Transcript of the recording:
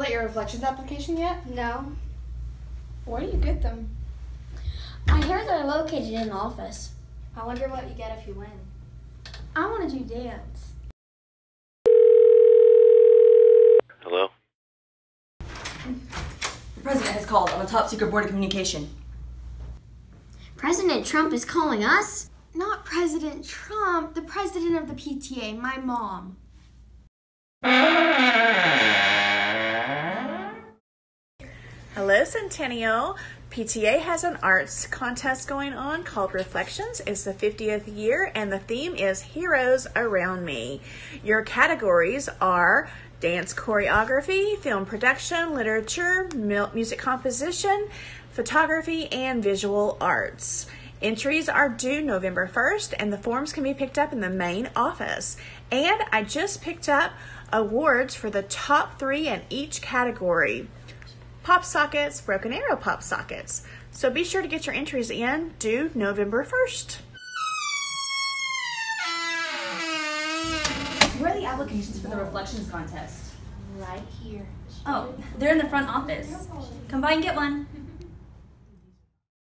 filled out your reflections application yet? No. Where do you get them? I hear they're located in the office. I wonder what you get if you win. I want to do dance. Hello? The president has called on a top secret board of communication. President Trump is calling us? Not President Trump, the president of the PTA, my mom. Hello, Centennial. PTA has an arts contest going on called Reflections. It's the 50th year, and the theme is Heroes Around Me. Your categories are dance choreography, film production, literature, music composition, photography, and visual arts. Entries are due November 1st, and the forms can be picked up in the main office. And I just picked up awards for the top three in each category pop sockets, broken arrow pop sockets. So be sure to get your entries in due November 1st. Where are the applications for the reflections contest? Right here. Oh, they're in the front office. Come by and get one.